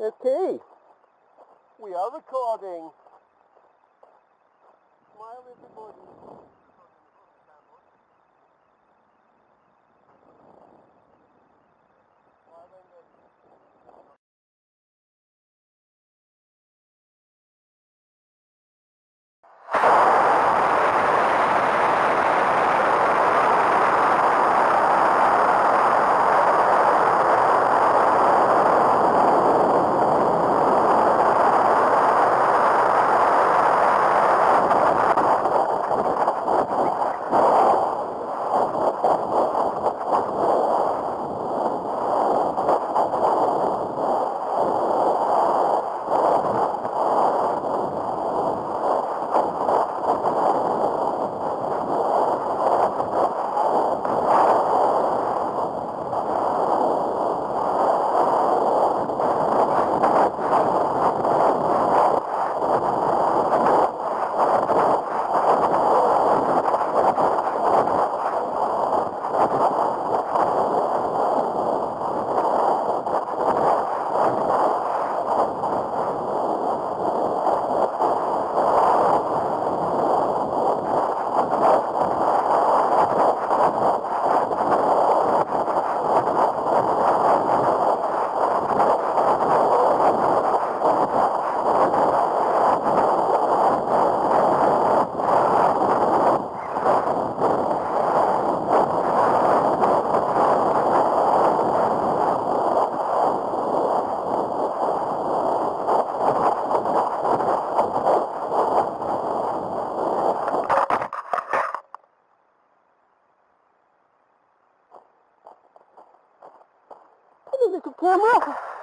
Okay. We are recording. Smile everybody. que queima.